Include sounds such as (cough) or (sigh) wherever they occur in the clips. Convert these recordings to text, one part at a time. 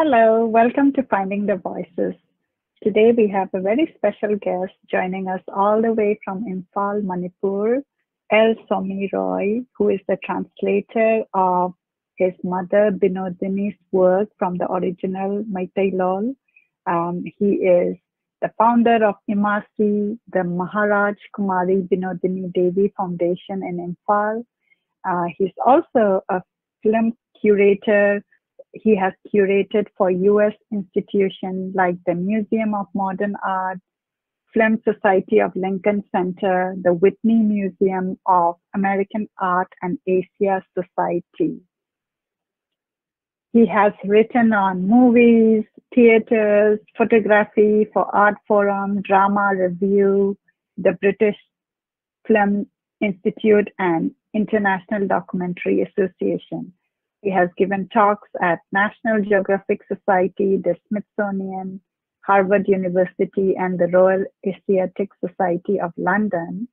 Hello, welcome to Finding the Voices. Today we have a very special guest joining us all the way from Imphal, Manipur, L. Somi Roy, who is the translator of his mother Binodini's work from the original Meitei Lon. Um, he is the founder of IMASI, the Maharaj Kumari Binodini Devi Foundation in Imphal. Uh, he's also a film curator he has curated for US institutions like the Museum of Modern Art, Film Society of Lincoln Center, the Whitney Museum of American Art and Asia Society. He has written on movies, theaters, photography for Art Forum, Drama Review, the British Film Institute, and International Documentary Association. He has given talks at National Geographic Society, the Smithsonian, Harvard University, and the Royal Asiatic Society of London.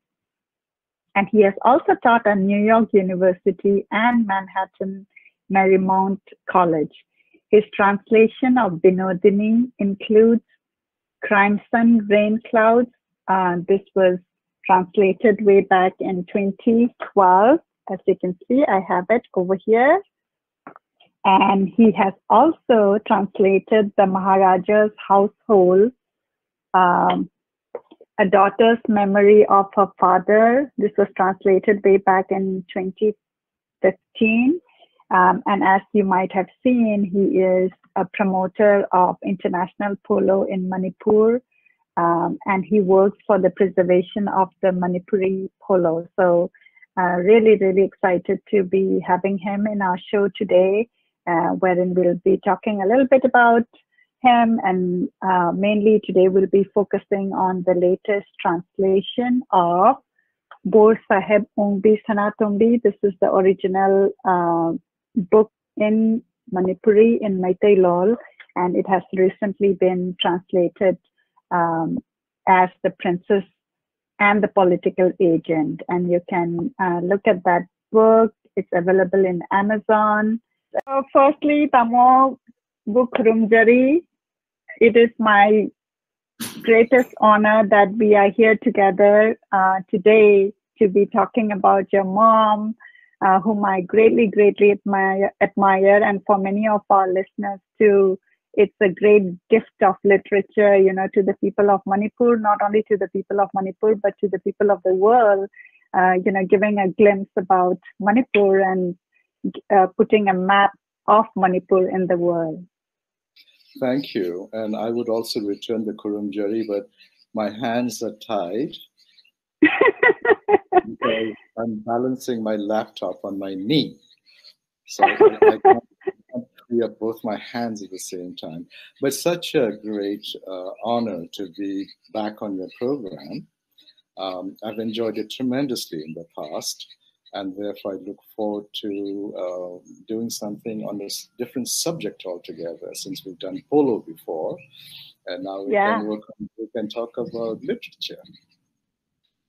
And he has also taught at New York University and Manhattan Marymount College. His translation of Binodini includes Crimson Rain Clouds. Uh, this was translated way back in 2012. As you can see, I have it over here. And he has also translated the Maharaja's Household, um, a daughter's memory of her father. This was translated way back in 2015. Um, and as you might have seen, he is a promoter of international polo in Manipur. Um, and he works for the preservation of the Manipuri polo. So, uh, really, really excited to be having him in our show today uh, wherein we'll be talking a little bit about him. And uh, mainly today we'll be focusing on the latest translation of Boro Saheb Ongbi Sanatombi. This is the original uh, book in Manipuri in Meitei Lon, and it has recently been translated um, as The Princess and the Political Agent. And you can uh, look at that book. It's available in Amazon. Uh, firstly, Tamo Khurumjari, it is my greatest honor that we are here together uh, today to be talking about your mom, uh, whom I greatly, greatly admire, admire, and for many of our listeners too. It's a great gift of literature, you know, to the people of Manipur, not only to the people of Manipur, but to the people of the world, uh, you know, giving a glimpse about Manipur and uh, putting a map of Manipur in the world. Thank you. And I would also return the Khurumjari, but my hands are tied. (laughs) I'm balancing my laptop on my knee. So I, I can't, free up both my hands at the same time. But such a great uh, honor to be back on your program. Um, I've enjoyed it tremendously in the past and therefore I look forward to uh, doing something on this different subject altogether. Since we've done polo before, and now we yeah. can work on, we can talk about literature.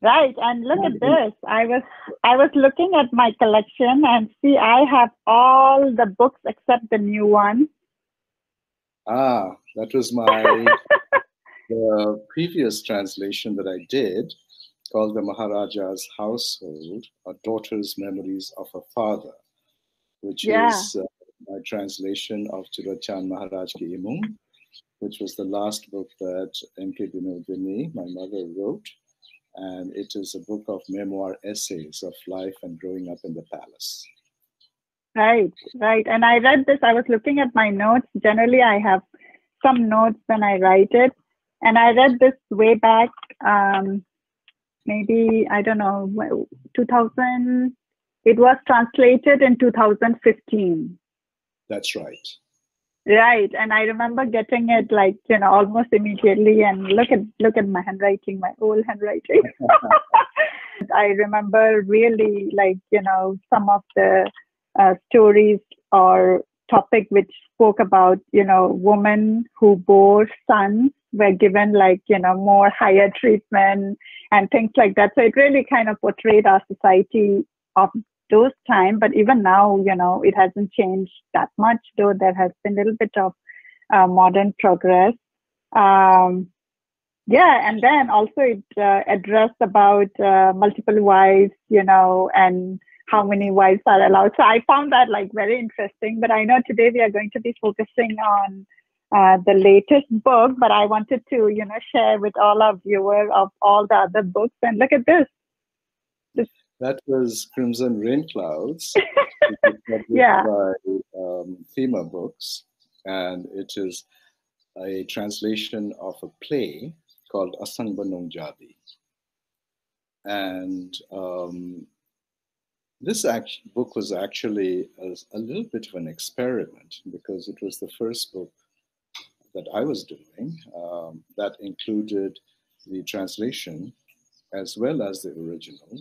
Right, and look at this. I was I was looking at my collection and see I have all the books except the new one. Ah, that was my (laughs) the previous translation that I did called the Maharaja's Household, a daughter's memories of her father, which yeah. is uh, my translation of Churachand Maharajgi Imung, which was the last book that M.K. Binodini, my mother, wrote. And it is a book of memoir essays of life and growing up in the palace. Right, right. And I read this, I was looking at my notes. Generally, I have some notes when I write it. And I read this way back um, maybe I don't know 2000. It was translated in 2015. That's right. Right, and I remember getting it like you know almost immediately, and look at look at my handwriting, my old handwriting. (laughs) I remember really like you know some of the uh, stories or topic which spoke about you know women who bore sons were given like you know more higher treatment and things like that so it really kind of portrayed our society of those time but even now you know it hasn't changed that much though there has been a little bit of uh, modern progress. Um, yeah, and then also it uh, addressed about uh, multiple wives, you know, and how many wives are allowed. So I found that like very interesting. But I know today we are going to be focusing on uh, the latest book, but I wanted to, you know, share with all our viewers of all the other books. And look at this. this. That was Crimson Rain Clouds, (laughs) yeah. by um, Thema Books, and it is a translation of a play called Asangba Nongjabi. And um, this act- book was actually a, a, little bit of an experiment because it was the first book that I was doing um, that included the translation as well as the original.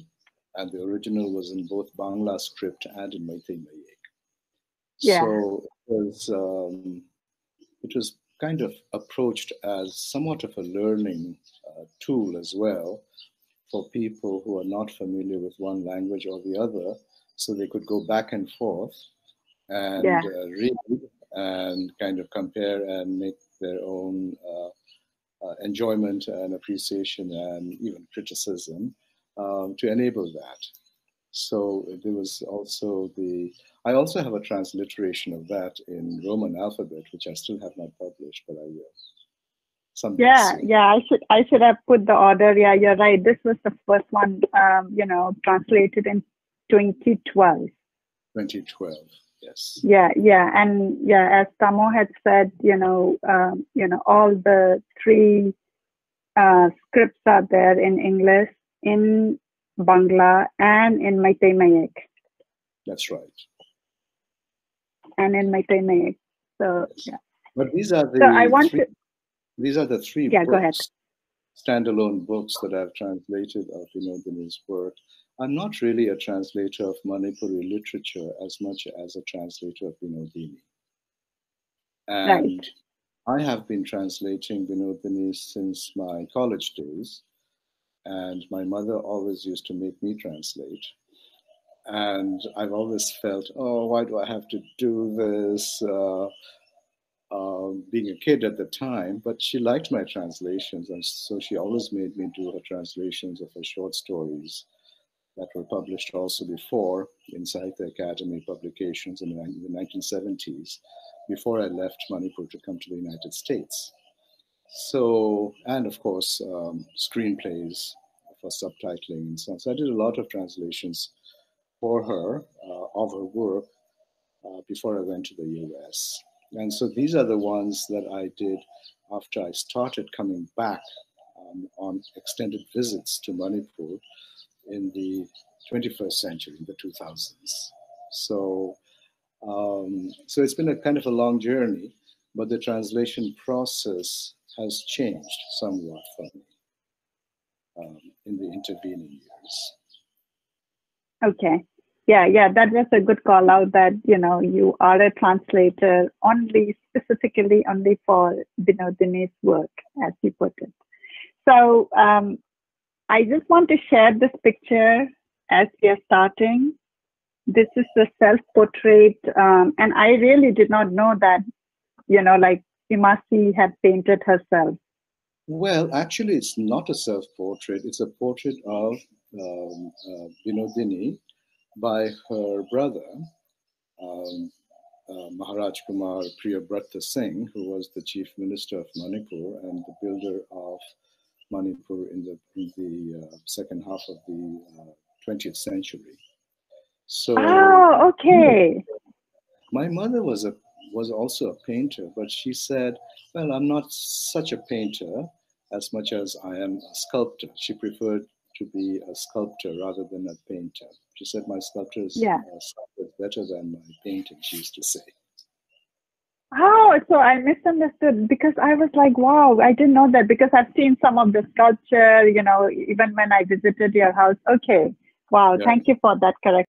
And the original was in both Bangla script and in Meitei Mayek. Yeah. So it was, um, it was kind of approached as somewhat of a learning uh, tool as well for people who are not familiar with one language or the other, so they could go back and forth and yeah. uh, read and kind of compare and make their own uh, uh, enjoyment and appreciation and even criticism um, to enable that. So there was also the, I also have a transliteration of that in Roman alphabet, which I still have not published, but I will. Someday yeah, soon. yeah, I should, I should have put the order. Yeah, you're right. This was the first one, um, you know, translated in 2012. 2012 yes. Yeah yeah and yeah as tamo had said you know um, you know all the three uh, scripts are there in english in bangla and in Meitei Mayek. that's right. And in Mayek. so yeah. But these are the so i want three, to these are the three yeah books, go ahead. standalone books that i've translated of Binodini's work I'm not really a translator of Manipuri literature as much as a translator of Binodini. And right. I have been translating Binodini since my college days. And my mother always used to make me translate. And I've always felt, oh, why do I have to do this? Uh, uh, being a kid at the time, but she liked my translations. And so she always made me do her translations of her short stories that were published also before Sahitya Akademi publications in the 1970s, before I left Manipur to come to the United States. So, and of course, um, screenplays for subtitling and so on. So I did a lot of translations for her uh, of her work uh, before I went to the US. And so these are the ones that I did after I started coming back um, on extended visits to Manipur in the 21st century, in the 2000s. So, um, so it's been a kind of a long journey, but the translation process has changed somewhat for me um, in the intervening years. Okay. Yeah, yeah, that was a good call out that, you know, you are a translator only specifically only for Binodini's work, as you put it. So um, I just want to share this picture as we are starting. This is a self-portrait, um, and I really did not know that, you know, like Imasi had painted herself. Well, actually, it's not a self-portrait. It's a portrait of um, uh, Binodini by her brother, um, uh, Maharaj Kumar Priyabrata Singh, who was the chief minister of Manipur and the builder of Manipur in the in the uh, second half of the uh, 20th century. So, oh, okay. My mother was a was also a painter, but she said, "Well, I'm not such a painter as much as I am a sculptor." She preferred to be a sculptor rather than a painter. She said, "My sculptor is yeah. uh, better than my painting." She used to say. Oh, so I misunderstood because I was like, wow, I didn't know that because I've seen some of the sculpture, you know, even when I visited your house. Okay. Wow. Yeah. Thank you for that correction.